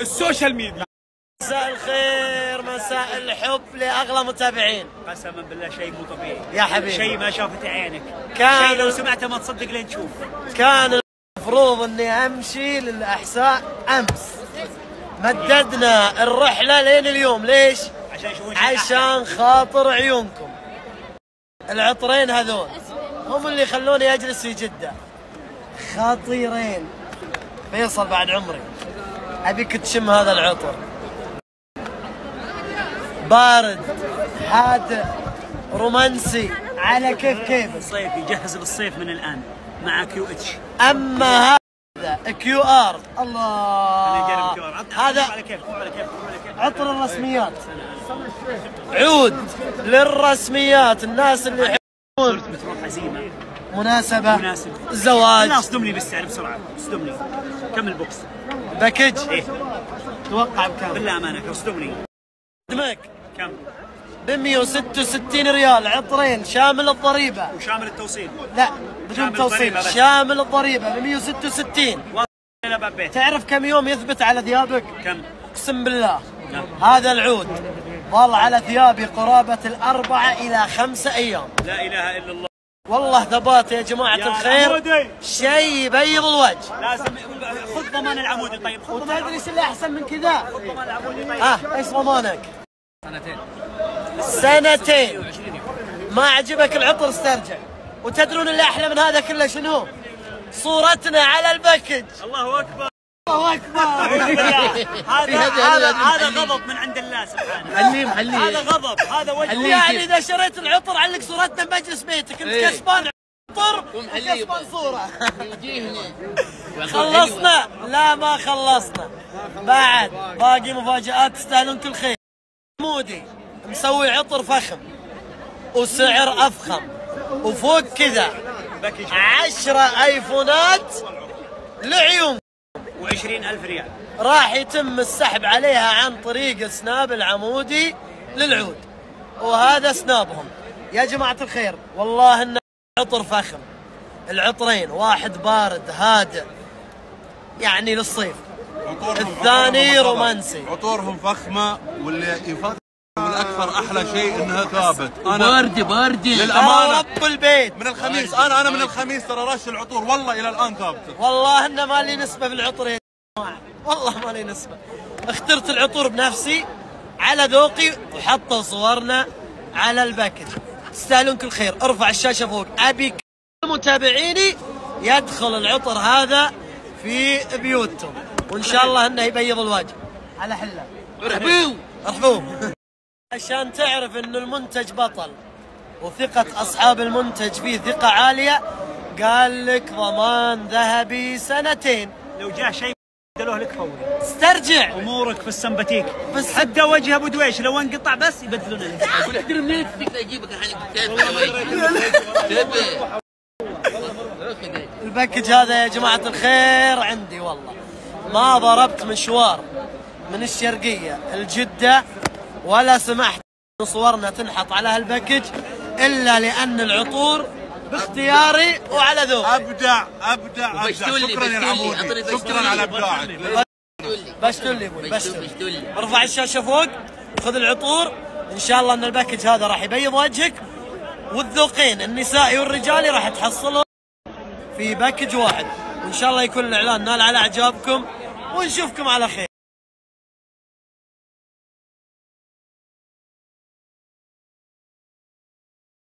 ال social media. مساء الخير مساء الحب لأغلى متابعين. قسما بالله شيء مو طبيعي. يا حبيبي. شيء ما شافته عينك. كان- شيء لو سمعته ما تصدق لين تشوف. كان المفروض إني أمشي للأحساء أمس. مددنا الرحلة لين اليوم. ليش؟ عشان يشوفون. عشان خاطر عيونكم. العطرين هذول هم اللي خلوني أجلس في جدة. خطيرين. فيصل بعد عمري. ابيك تشم هذا العطر. بارد هادئ رومانسي على كيف كيف؟ الصيف يجهز للصيف من الآن مع QH. أما هذا QR. الله. هذا على كيف على كيف عطر الرسميات. عود للرسميات. الناس اللي يحبون بتروح هزيمه مناسبة. مناسب لا زواج اصدمني بالسعر بسرعة. اصدمني كم ال box package إيه. توقع بكم بالله اصدمني دمك. كم؟ ب 166 ريال. عطرين. شامل الضريبة. وشامل التوصيل. لا بدون توصيل. شامل الضريبة. ب 166 واصل إلى باب بيت تعرف كم يوم يثبت على ثيابك؟ كم؟ اقسم بالله. نعم. هذا العود. ظل على ثيابي قرابة الأربعة إلى خمسة أيام. لا إله إلا الله. والله ثبات يا جماعة يا الخير. شيء يبيض الوجه. لازم خذ ضمان العمودي. طيب خذ ضمان وتدري إيش اللي أحسن من كذا؟ ضمان العمودي. طيب. ها إيش ضمانك؟ سنتين. سنتين ما عجبك العطر استرجع. وتدرون اللي أحلى من هذا كله شنو؟ صورتنا على الباكج الله أكبر. الله أكبر. هذا هذا هذا غضب من عند الله سبحانه. حليه محليه هذا غضب. هذا وجه يعني إذا شريت العطر علق صورتنا بمجلس بيتك أنت إيه. كسبان عطر. وكسبان صورة. يجيهني. خلصنا؟ لا ما خلصنا. بعد باقي مفاجآت تستاهلون كل خير. مودي. مسوي عطر فخم. وسعر أفخم. وفوق كذا. عشرة آيفونات لعيون. و20 ألف ريال. راح يتم السحب عليها عن طريق سناب العمودي للعود. وهذا سنابهم. يا جماعة الخير والله انه عطر فخم. العطرين واحد بارد هادئ يعني للصيف. عطورهم الثاني عطورهم رومانسي. عطورهم فخمة واللي يفضل والأكثر أحلى شيء إنها ثابت. أنا باردة يا للأمانة. رب البيت من الخميس أنا أنا من الخميس ترى رش العطور. والله إلى الآن ثابته والله انه ما لي نسبة في العطر يا جماعة. والله ما لي نسبة. اخترت العطور بنفسي على ذوقي وحطوا صورنا على الباكج تستاهلون كل خير. أرفع الشاشة فوق. أبي كل متابعيني يدخل العطر هذا في بيوتهم. وإن شاء الله إنه يبيض الوجه على حلة. رحبوا أرحبوا. عشان تعرف إنه المنتج بطل. وثقة أصحاب المنتج فيه ثقة عالية. قال لك ضمان ذهبي سنتين. لو جاء شيء بدلوه لك فوري. استرجع. أمورك في ال sympathique. بس- حتى وجه أبو دويش لو انقطع بس يبدلون لك. أقول احترم منين تقدر اجيبك الحين؟ ال package هذا يا جماعة الخير عندي والله. ما ضربت مشوار من الشرقية الجدة ولا سمحت صورنا تنحط على هال package إلا لأن العطور باختياري وعلى ذوقي. أبدع أبدع أبدع. شكرا يا العمودي عطني شكرا. على أبداعك. بشتولي أبوي بشتولي بشتولي ارفع الشاشة فوق خذ العطور. إن شاء الله أن ال package هذا راح يبيض وجهك. والذوقين النسائي والرجالي راح تحصلهم في package واحد. وإن شاء الله يكون الإعلان نال على إعجابكم. ونشوفكم على خير.